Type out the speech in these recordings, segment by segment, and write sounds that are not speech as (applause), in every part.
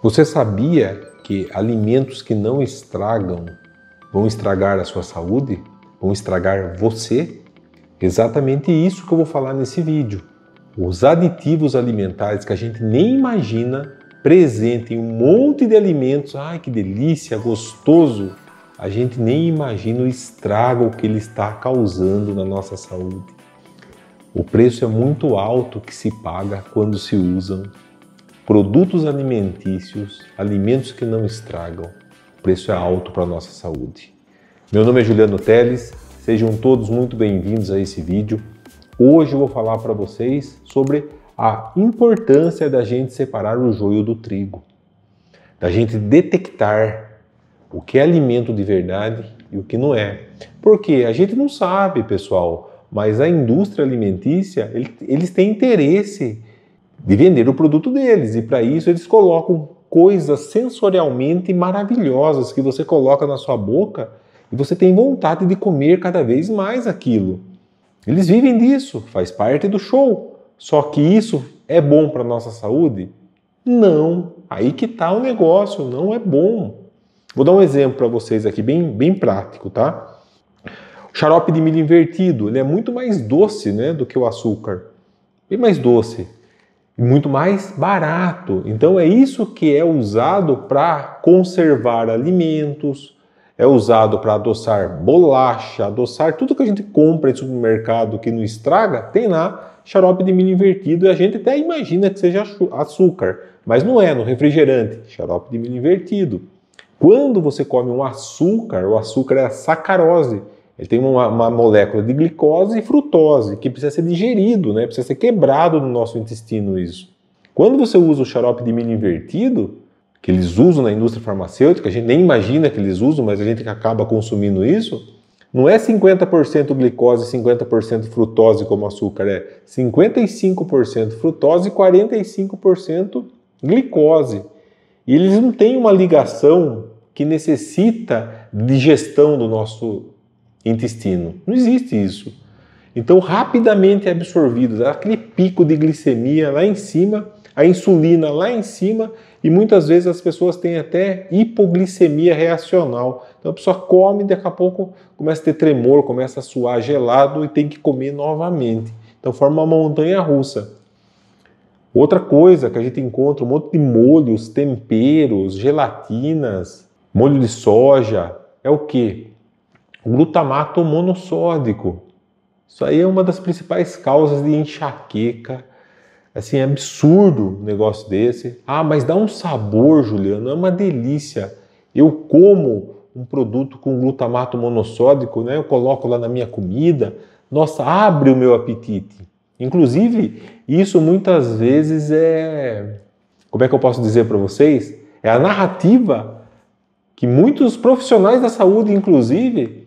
Você sabia que alimentos que não estragam vão estragar a sua saúde? Vão estragar você? Exatamente isso que eu vou falar nesse vídeo. Os aditivos alimentares que a gente nem imagina presente em um monte de alimentos, ai que delícia, gostoso, a gente nem imagina o estrago que ele está causando na nossa saúde. O preço é muito alto que se paga quando se usam produtos alimentícios, alimentos que não estragam. O preço é alto para a nossa saúde. Meu nome é Juliano Teles, sejam todos muito bem-vindos a esse vídeo. Hoje eu vou falar para vocês sobre a importância da gente separar o joio do trigo, da gente detectar o que é alimento de verdade e o que não é. Porque a gente não sabe, pessoal, mas a indústria alimentícia, eles têm interesse de vender o produto deles. E para isso eles colocam coisas sensorialmente maravilhosas que você coloca na sua boca e você tem vontade de comer cada vez mais aquilo. Eles vivem disso, faz parte do show. Só que isso é bom para nossa saúde? Não. Aí que está o negócio, não é bom. Vou dar um exemplo para vocês aqui, bem, bem prático, tá? O xarope de milho invertido, ele é muito mais doce né, do que o açúcar. Bem mais doce muito mais barato. Então é isso que é usado para conservar alimentos, é usado para adoçar bolacha, adoçar tudo que a gente compra em supermercado que não estraga, tem lá xarope de milho invertido e a gente até imagina que seja açúcar, mas não é, no refrigerante, xarope de milho invertido. Quando você come um açúcar, o açúcar é a sacarose, ele tem uma, uma, molécula de glicose e frutose que precisa ser digerido, né? precisa ser quebrado no nosso intestino isso. Quando você usa o xarope de milho invertido, que eles usam na indústria farmacêutica, a gente nem imagina que eles usam, mas a gente acaba consumindo isso, não é 50% glicose e 50% frutose como açúcar, é 55% frutose e 45% glicose. E eles não têm uma ligação que necessita digestão do nosso intestino. Não existe isso. Então, rapidamente é absorvido, aquele pico de glicemia lá em cima, a insulina lá em cima, e muitas vezes as pessoas têm até hipoglicemia reacional. Então a pessoa come daqui a pouco começa a ter tremor, começa a suar gelado e tem que comer novamente. Então forma uma montanha russa. Outra coisa que a gente encontra um monte de molhos, temperos, gelatinas, molho de soja, é o que? Glutamato monossódico. Isso aí é uma das principais causas de enxaqueca. Assim, é absurdo um negócio desse. Ah, mas dá um sabor, Juliano, é uma delícia. Eu como um produto com glutamato monossódico, né? Eu coloco lá na minha comida. Nossa, abre o meu apetite. Inclusive, isso muitas vezes é. Como é que eu posso dizer para vocês? É a narrativa que muitos profissionais da saúde, inclusive,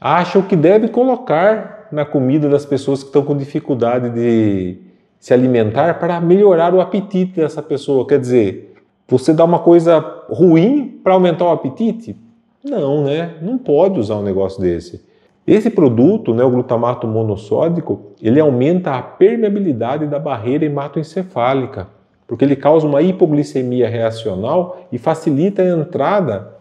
acham que deve colocar na comida das pessoas que estão com dificuldade de se alimentar para melhorar o apetite dessa pessoa. Quer dizer, você dá uma coisa ruim para aumentar o apetite? Não, né? Não pode usar um negócio desse. Esse produto, né, o glutamato monossódico, ele aumenta a permeabilidade da barreira hematoencefálica, porque ele causa uma hipoglicemia reacional e facilita a entrada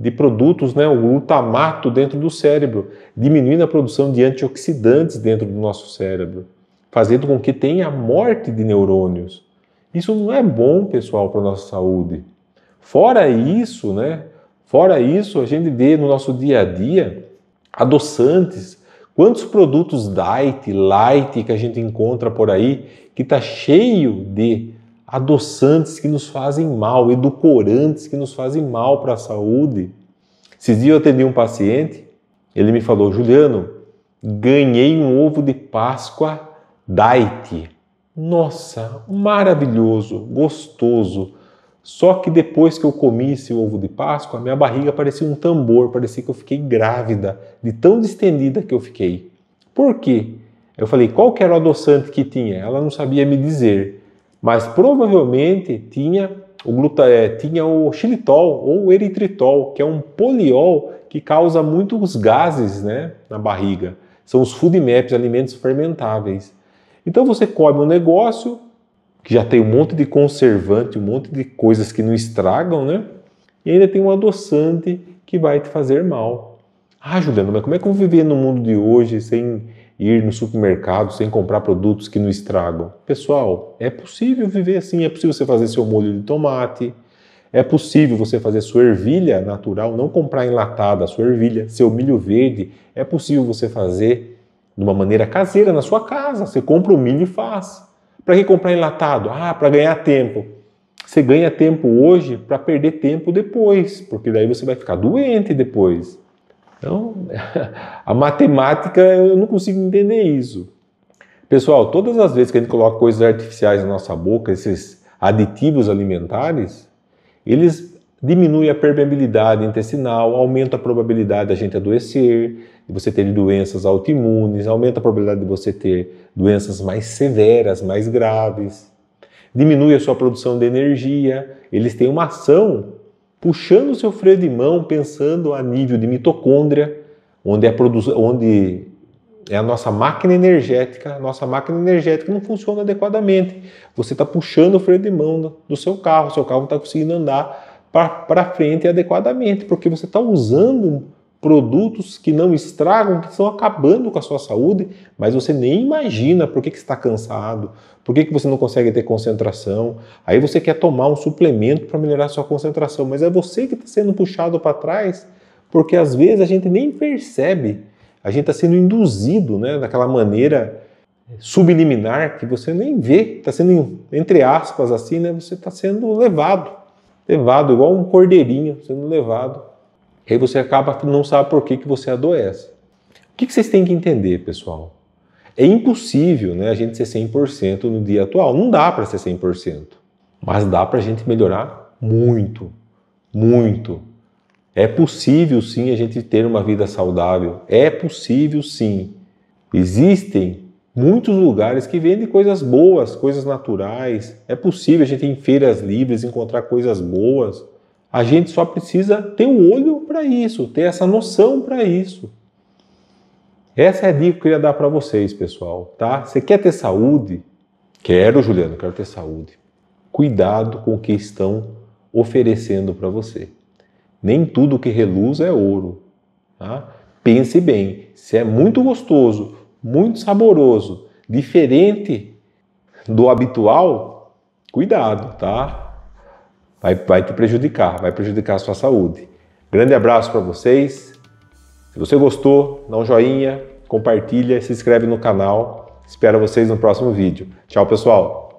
de produtos, né, o glutamato dentro do cérebro, diminuindo a produção de antioxidantes dentro do nosso cérebro, fazendo com que tenha morte de neurônios. Isso não é bom, pessoal, para a nossa saúde. Fora isso, né, fora isso, a gente vê no nosso dia a dia adoçantes, quantos produtos diet, light que a gente encontra por aí que está cheio de adoçantes que nos fazem mal, edulcorantes que nos fazem mal para a saúde. Esses dias eu atendi um paciente, ele me falou, Juliano, ganhei um ovo de Páscoa diet. Nossa, maravilhoso, gostoso. Só que depois que eu comi esse ovo de Páscoa, minha barriga parecia um tambor, parecia que eu fiquei grávida, de tão distendida que eu fiquei. Por quê? Eu falei, qual que era o adoçante que tinha? Ela não sabia me dizer mas provavelmente tinha o, gluta, é, tinha o xilitol ou o eritritol, que é um poliol que causa muitos gases né, na barriga. São os food maps, alimentos fermentáveis. Então você come um negócio, que já tem um monte de conservante, um monte de coisas que não estragam, né? E ainda tem um adoçante que vai te fazer mal. Ah, Juliano, mas como é que eu vou viver no mundo de hoje sem ir no supermercado, sem comprar produtos que não estragam? Pessoal, é possível viver assim, é possível você fazer seu molho de tomate, é possível você fazer sua ervilha natural, não comprar enlatada a sua ervilha, seu milho verde, é possível você fazer de uma maneira caseira na sua casa. Você compra o milho e faz. Para que comprar enlatado? Ah, para ganhar tempo. Você ganha tempo hoje para perder tempo depois, porque daí você vai ficar doente depois. Então, (laughs) a matemática eu não consigo entender isso. Pessoal, todas as vezes que a gente coloca coisas artificiais na nossa boca, esses aditivos alimentares, eles diminuem a permeabilidade intestinal, aumenta a probabilidade da gente adoecer, de você ter doenças autoimunes, aumenta a probabilidade de você ter doenças mais severas, mais graves, diminui a sua produção de energia. Eles têm uma ação puxando o seu freio de mão, pensando a nível de mitocôndria, onde é, onde é a nossa máquina energética. A nossa máquina energética não funciona adequadamente. Você está puxando o freio de mão do seu carro, seu carro não está conseguindo andar para frente adequadamente, porque você está usando produtos que não estragam, que estão acabando com a sua saúde, mas você nem imagina por que, que está cansado, por que, que você não consegue ter concentração. Aí você quer tomar um suplemento para melhorar a sua concentração, mas é você que está sendo puxado para trás, porque às vezes a gente nem percebe, a gente está sendo induzido né, daquela maneira subliminar que você nem vê, está sendo, entre aspas, assim, né, você está sendo levado, levado, igual um cordeirinho sendo levado e aí você acaba não sabe por que, que você adoece. O que, que vocês têm que entender, pessoal? É impossível né, a gente ser 100% no dia atual. Não dá para ser 100%. Mas dá para a gente melhorar muito, muito. É possível sim a gente ter uma vida saudável. É possível sim. Existem muitos lugares que vendem coisas boas, coisas naturais. É possível a gente em feiras livres encontrar coisas boas. A gente só precisa ter um olho para isso, ter essa noção para isso. Essa é a dica que eu queria dar para vocês, pessoal, tá? Você quer ter saúde? Quero, Juliano, quero ter saúde. Cuidado com o que estão oferecendo para você. Nem tudo que reluz é ouro, tá? Pense bem, se é muito gostoso, muito saboroso, diferente do habitual, cuidado, tá? Vai, vai te prejudicar, vai prejudicar a sua saúde. Grande abraço para vocês. Se você gostou, dá um joinha, compartilha, se inscreve no canal. Espero vocês no próximo vídeo. Tchau, pessoal!